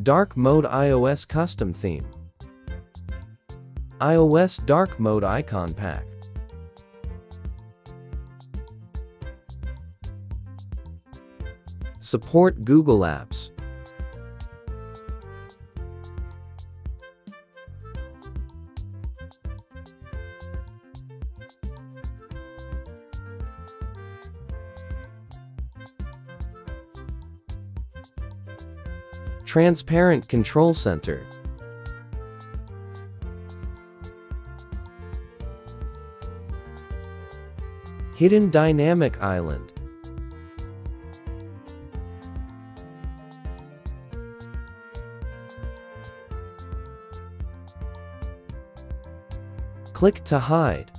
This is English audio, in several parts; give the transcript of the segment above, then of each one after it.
Dark Mode iOS Custom Theme. iOS Dark Mode Icon Pack. Support Google Apps. Transparent Control Center. Hidden Dynamic Island. Click to hide.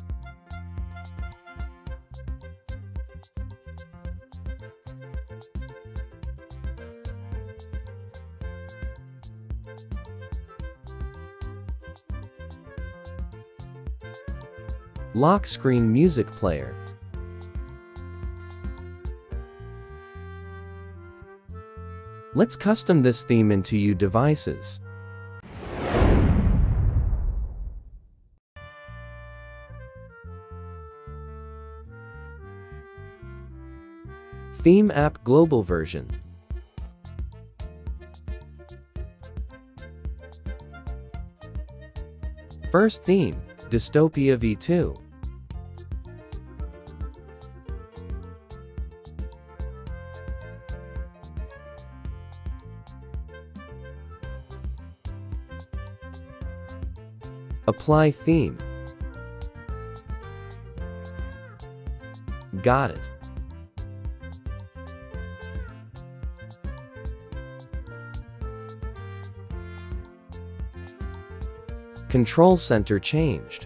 Lock screen music player. Let's custom this theme into you devices. Theme app global version. First theme, Dystopia V2. Apply theme. Got it. Control center changed.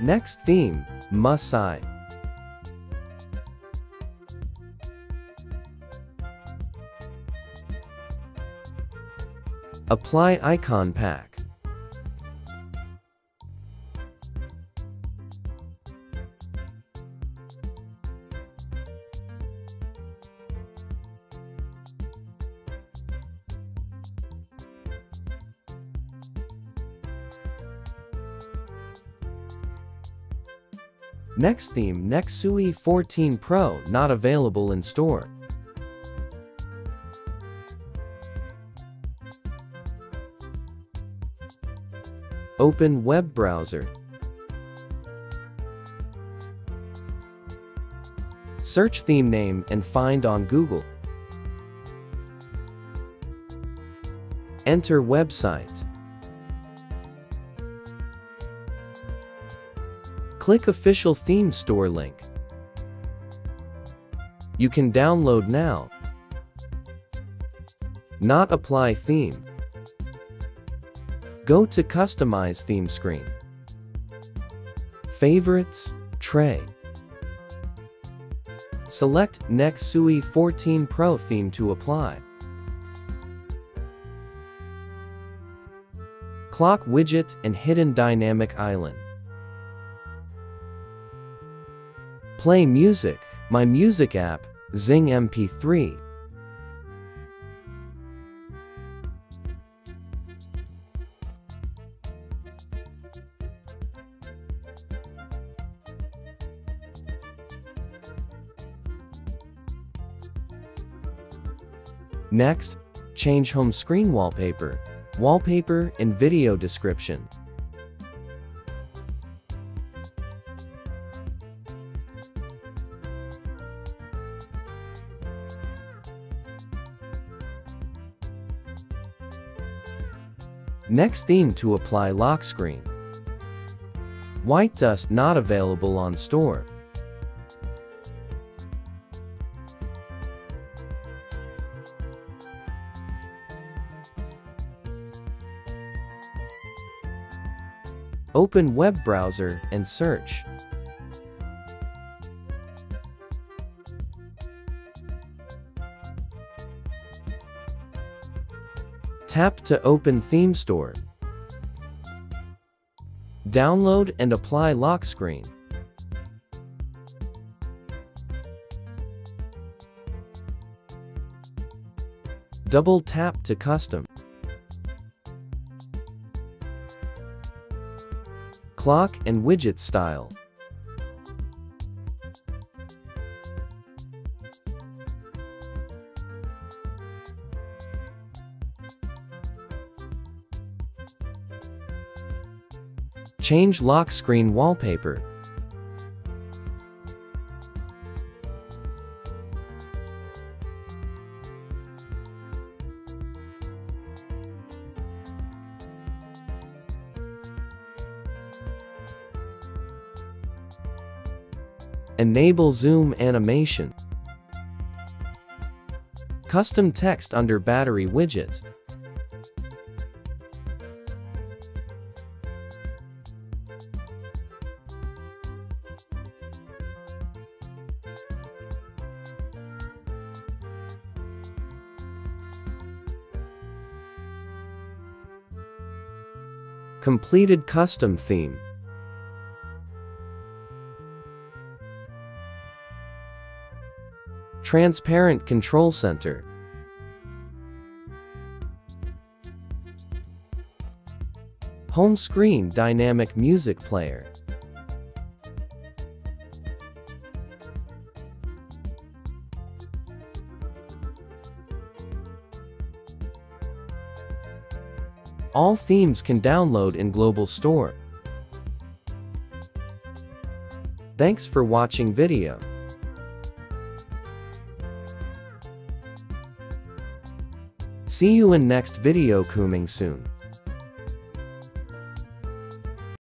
Next theme, Masai. Apply icon pack. Next theme Nexui 14 Pro not available in store. Open web browser. Search theme name and find on Google. Enter website. Click official theme store link. You can download now. Not apply theme. Go to Customize Theme screen. Favorites, Tray. Select Nexui 14 Pro theme to apply. Clock widget and hidden dynamic island. Play music, my music app, Zing MP3. Next, change home screen wallpaper, wallpaper and video description. Next theme to apply lock screen. White dust not available on store. Open web browser and search. Tap to open theme store. Download and apply lock screen. Double tap to custom. Clock and widget style. Change lock screen wallpaper. Enable zoom animation. Custom text under battery widget. Completed custom theme. Transparent control center. Home screen dynamic music player. All themes can download in Global Store. Thanks for watching video. See you in next video coming soon.